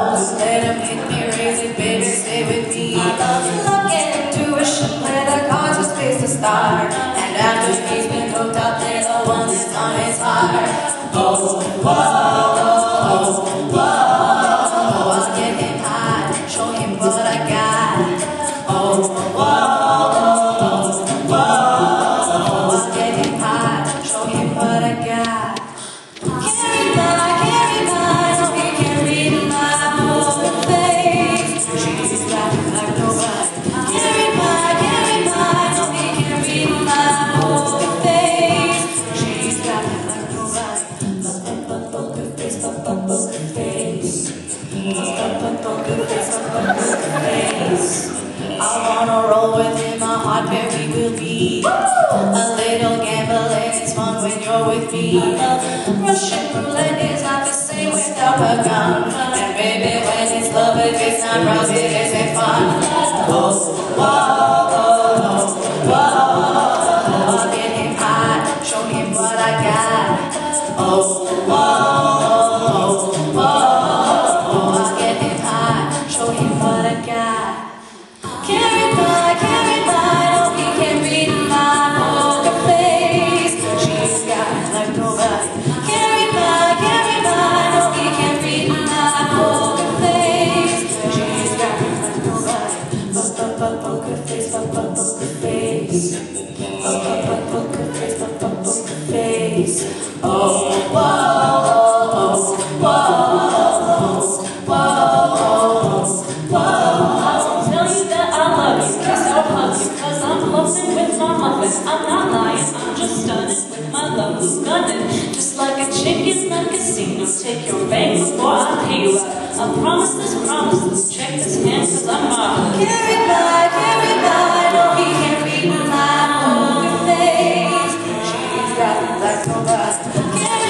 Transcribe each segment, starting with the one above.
walls Let him make me raise it, baby, stay with me? I love luck and intuition Where the cards are placed to start. And after these, we go down and face. I wanna roll with him, a hot pair we will be. A little gambling is fun when you're with me. Russian roulette is not the same without a gun. And baby, when it's love, it's not roses. I'm not lying, I'm just done my love is gunning. Just like a chick in the casino, take your bank before I pay you. I promise this, promise this, check this hand, cause I'm over.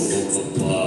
Yes.